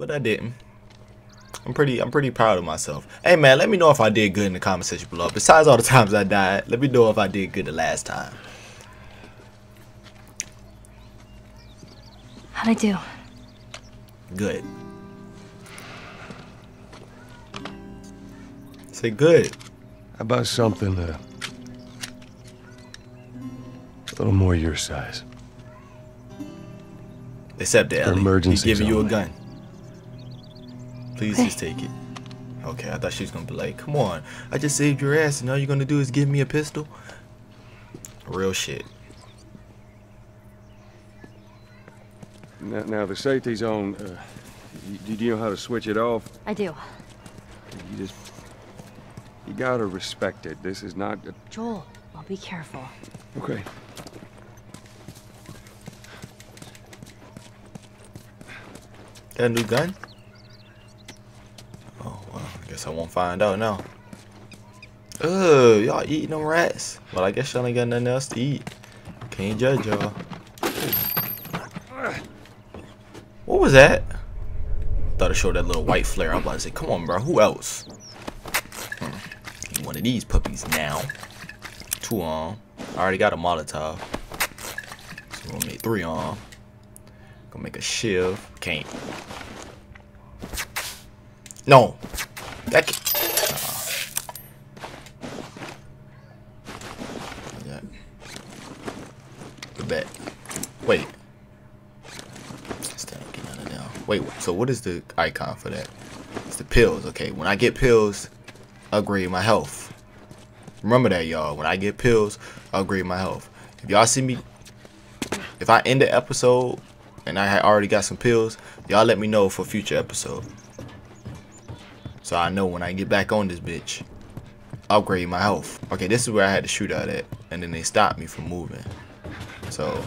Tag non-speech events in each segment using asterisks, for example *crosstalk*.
but I didn't. I'm pretty I'm pretty proud of myself. Hey man, let me know if I did good in the comment section below. Besides all the times I died, let me know if I did good the last time. How'd I do? Good. Say good. How about something uh, a little more your size? Except that For Ellie, emergencies he's giving you a gun. Please Okay. just take it. Okay, I thought she was gonna be like, "Come on, I just saved your ass, and all you're gonna do is give me a pistol." Real shit. Now, now the safety's on. Uh, do you know how to switch it off? I do. You just you gotta respect it. This is not a, Joel, I'll be careful. okay. Got a new gun? Guess I won't find out now. Ugh, y'all eating them rats? Well, I guess y'all ain't got nothing else to eat. Can't judge y'all. What was that? Thought it showed that little white flare. I'm about to say, come on, bro. Who else? Hmm. One of these puppies now. Two on. I already got a Molotov. So gonna make three on. Gonna make a shiv. Can't. No. That can Yeah. The bet. Wait. Still ain't getting none of them. Wait, so what is the icon for that? It's the pills. Okay, when I get pills, upgrade my health. Remember that, y'all. When I get pills, upgrade my health. If y'all see me, if I end the episode and I had already got some pills, y'all let me know for future episode. So I know when I get back on this bitch, upgrade my health. Okay, this is where I had to shoot out at, and then they stopped me from moving. So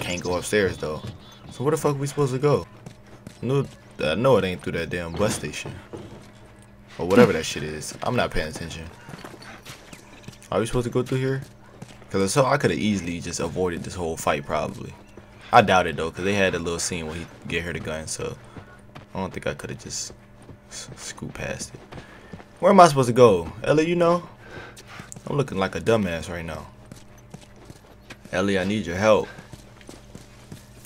can't go upstairs though. So where the fuck are we supposed to go? Know, I know it ain't through that damn bus station. Or whatever that shit is. I'm not paying attention. Are we supposed to go through here? Cause so I could have easily just avoided this whole fight probably. I doubt it though, cause they had a little scene where he get her the gun, so I don't think I could have just scoot past it. Where am I supposed to go, Ellie? You know, I'm looking like a dumbass right now. Ellie, I need your help.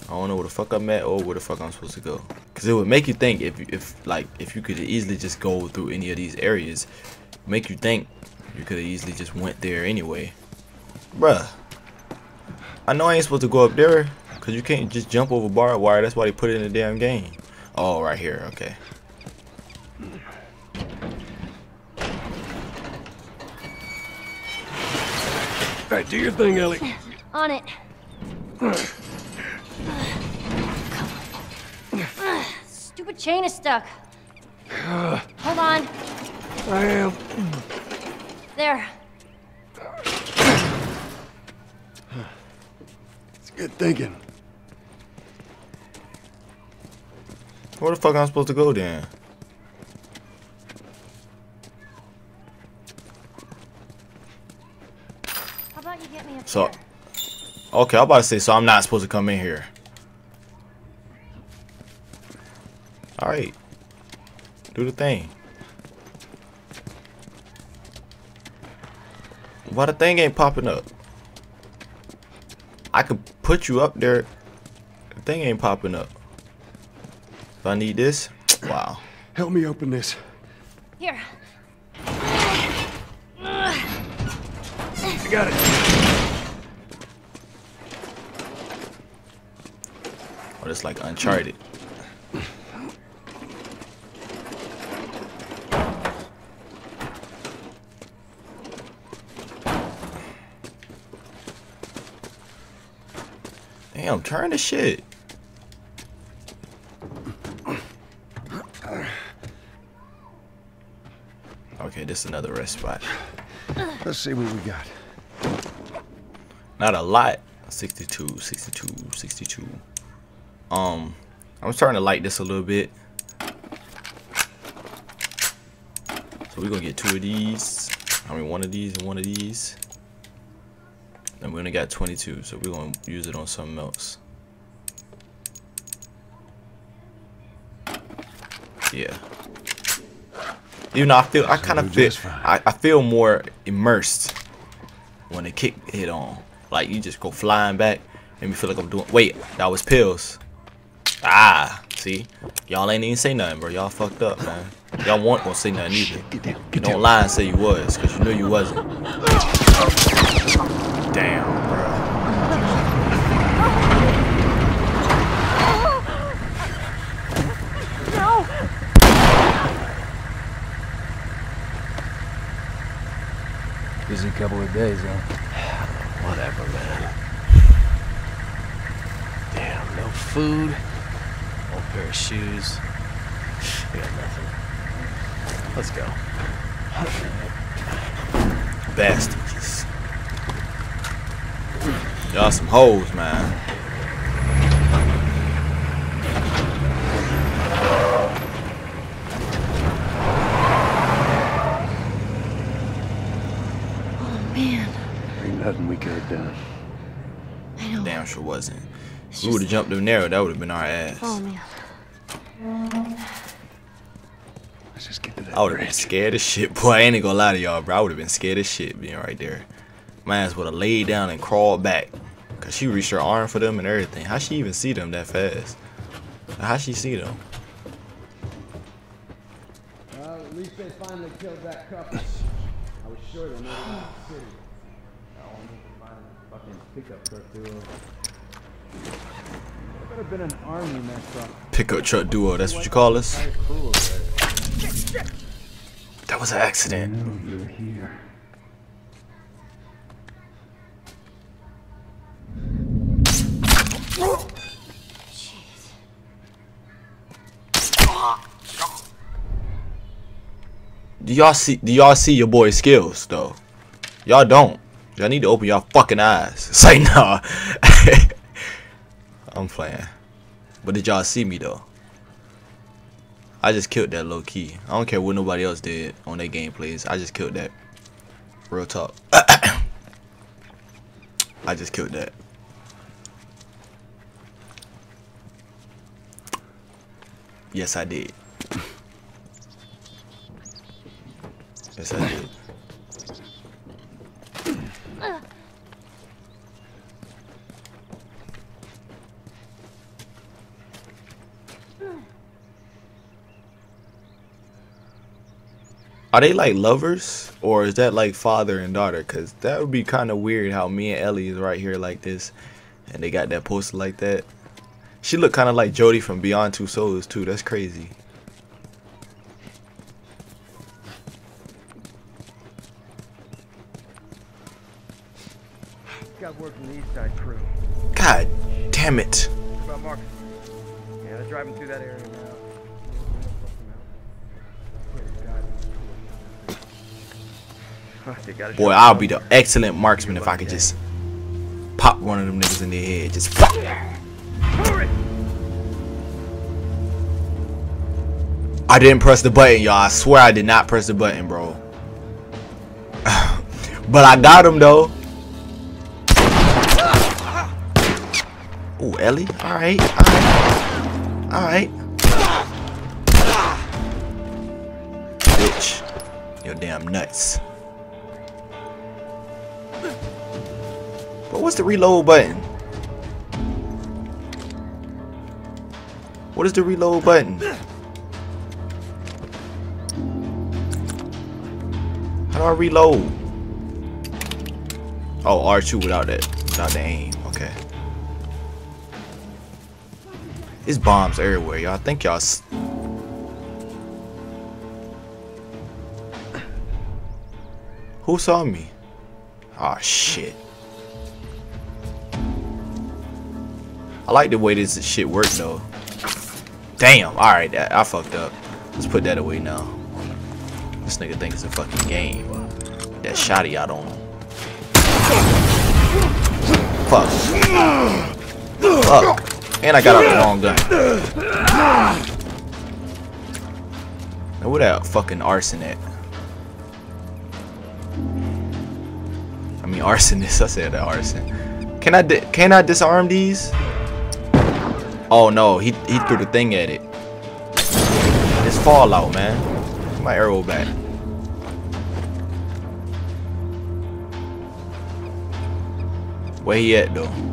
I don't know where the fuck I'm at or where the fuck I'm supposed to go. Cause it would make you think if if like if you could easily just go through any of these areas, make you think you could have easily just went there anyway. Bruh. I know I ain't supposed to go up there. Cause you can't just jump over barbed wire. That's why they put it in the damn game. Oh, right here. Okay. Hey, do your thing, Ellie. On it. *laughs* Stupid chain is stuck. Hold on. I am. There. It's good thinking. Where the fuck am I supposed to go then? How about you get me a So- Okay, I'm about to say, so I'm not supposed to come in here. Alright. Do the thing. Why the thing ain't popping up? I could put you up there. The thing ain't popping up. If I need this, *tsk* wow. Help me open this. Here. I got it. Oh, it's like Uncharted. Damn, turn the shit. Okay, this is another rest spot. Let's see what we got. Not a lot. 62, 62, 62. Um, I'm starting to like this a little bit. So we're gonna get two of these. I mean, one of these and one of these. And we only got 22, so we're gonna use it on something else. Yeah. You know, I feel I kind of feel. I, I feel more immersed when the kick hit on. Like you just go flying back, make me feel like I'm doing. Wait, that was pills. Ah, see, y'all ain't even say nothing, bro. Y'all fucked up, man. Y'all want won't say nothing either. You don't lie and say you was, cause you knew you wasn't. Damn, bro. No! Busy couple of days, huh? *sighs* Whatever, man. Damn, no food, old pair of shoes. *sighs* We got nothing. Let's go. *sighs* Bastards. Y'all some hoes, man. Oh, man. Ain't nothing we could have done. I know. Damn sure wasn't. It's We would have jumped them narrow, that would have been our ass. Oh, man. Let's just get to that I would have been scared as shit. Boy, I ain't gonna lie to y'all, bro. I would have been scared as shit being right there. My ass would have laid down and crawled back. Cause she reached her arm for them and everything. How she even see them that fast? How she see them? Well, at least they finally killed that couple. *laughs* I was sure they made it out of the city. I to find a fucking pickup truck duo. There better been an army mess up. Pickup truck duo, that's what you call us? Entire crew over there. That was an accident. Do y'all see do y'all see your boy's skills though? Y'all don't. Y'all need to open y'all fucking eyes. *laughs* Say nah. *laughs* I'm playing. But did y'all see me though? I just killed that low key. I don't care what nobody else did on their gameplays. I just killed that. Real talk. *coughs* I just killed that. Yes, I did. Yes, I did. Are they like lovers or is that like father and daughter? Cause that would be kind of weird how me and Ellie is right here like this, and they got that poster like that. She looked kind of like Jodie from Beyond Two Souls too. That's crazy. Got word from the East Side crew. God damn it. What about Marcus? Yeah, they're driving through that area now. Huh, they gotta Boy, I'll be the excellent marksman if I could just pop one of them niggas in their head. Just fuck. I didn't press the button, y'all. I swear I did not press the button, bro. *sighs* but I got him though. Ooh, Ellie. All right, all right, all right. Bitch, you're damn nuts. But what's the reload button? What is the reload button? How do I reload? Oh, R2 without that, without the aim. It's bombs everywhere, y'all. Think y'all. Who saw me? Oh shit. I like the way this shit worked though. Damn. All right, that, I fucked up. Let's put that away now. This nigga thinks it's a fucking game. That shotty on him. Fuck. Fuck. And I got out the wrong gun. Now where that fucking arson at? I mean arsonist. *laughs* I said arson. Can I can I disarm these? Oh no, he he threw the thing at it. It's Fallout, man. My arrow back. Where he at though?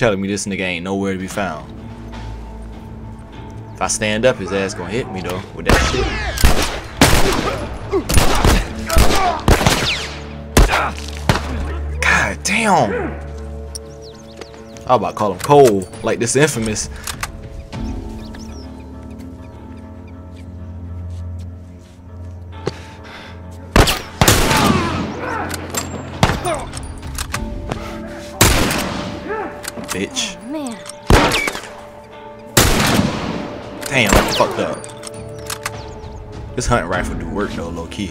Telling me this nigga ain't nowhere to be found? If I stand up, his ass gonna hit me though with that shit. God damn! I about to call him Cole, like this infamous. Fucked up. This hunting rifle do work though, low key.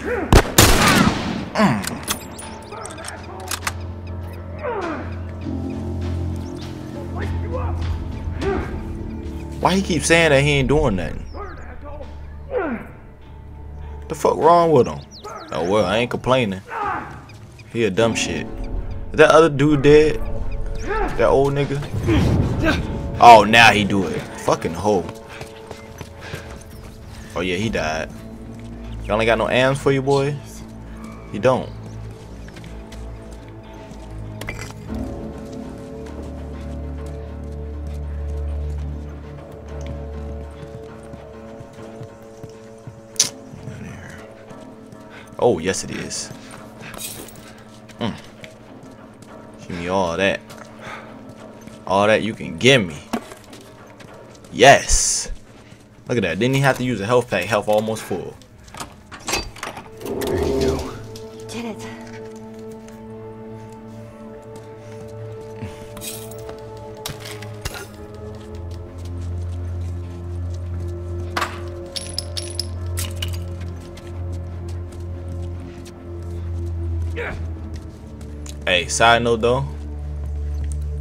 Mm. Why he keep saying that he ain't doing nothing? The fuck wrong with him? Oh well, I ain't complaining. He a dumb shit. Is that other dude dead? That old nigga? Oh, now he do it. Fucking hoe. Oh yeah, he died. You only got no AMs for you, boy? You don't. Oh, yes it is. Mm. Give me all that. All that you can give me. Yes. Look at that. Didn't he have to use a health pack? Health almost full. There you go. You did it. Hey, side note though.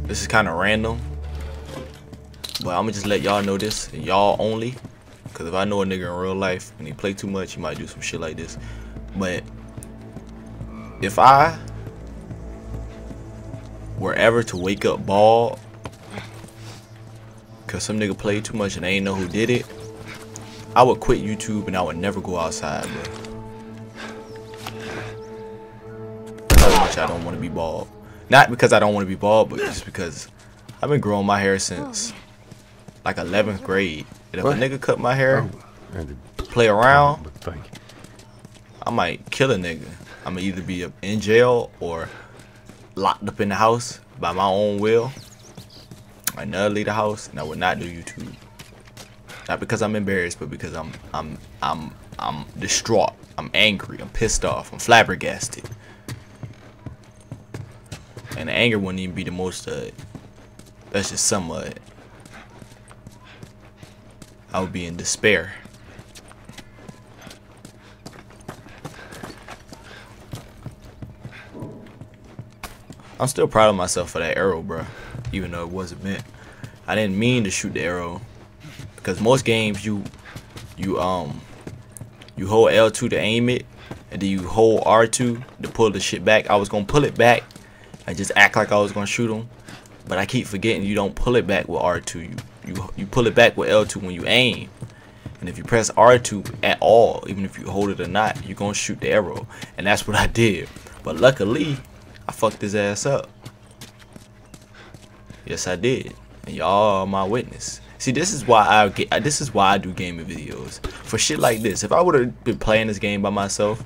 This is kind of random. But I'm gonna just let y'all know this. Y'all only. Because if I know a nigga in real life and he play too much, he might do some shit like this. But if I were ever to wake up bald because some nigga played too much and I ain't know who did it, I would quit YouTube and I would never go outside, bro. I don't want to be bald. Not because I don't want to be bald, but just because I've been growing my hair since like 11th grade. And if What? a nigga cut my hair, Oh, play around, you. I might kill a nigga. I'm gonna either be in jail or locked up in the house by my own will. I never leave the house, and I would not do YouTube. Not because I'm embarrassed, but because I'm I'm I'm I'm distraught. I'm angry. I'm pissed off. I'm flabbergasted. And the anger wouldn't even be the most of it. That's just some of it. I would be in despair. I'm still proud of myself for that arrow, bro. Even though it wasn't meant. I didn't mean to shoot the arrow. Because most games you you um you hold L2 to aim it and then you hold R2 to pull the shit back. I was gonna pull it back and just act like I was gonna shoot him. But I keep forgetting you don't pull it back with R2. You you you pull it back with L2 when you aim. And if you press R2 at all, even if you hold it or not, you're gonna shoot the arrow. And that's what I did. But luckily, I fucked his ass up. Yes, I did. And y'all are my witness. See, this is why I get. This is why I do gaming videos for shit like this. If I would have been playing this game by myself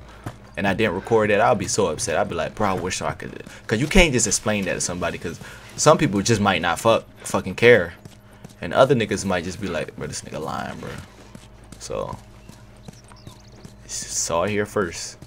and I didn't record it, I'd be so upset. I'd be like, bro, I wish I could. Cause you can't just explain that to somebody. Cause some people just might not fuck fucking care, and other niggas might just be like, bro, this nigga lying, bro. So, saw it here first.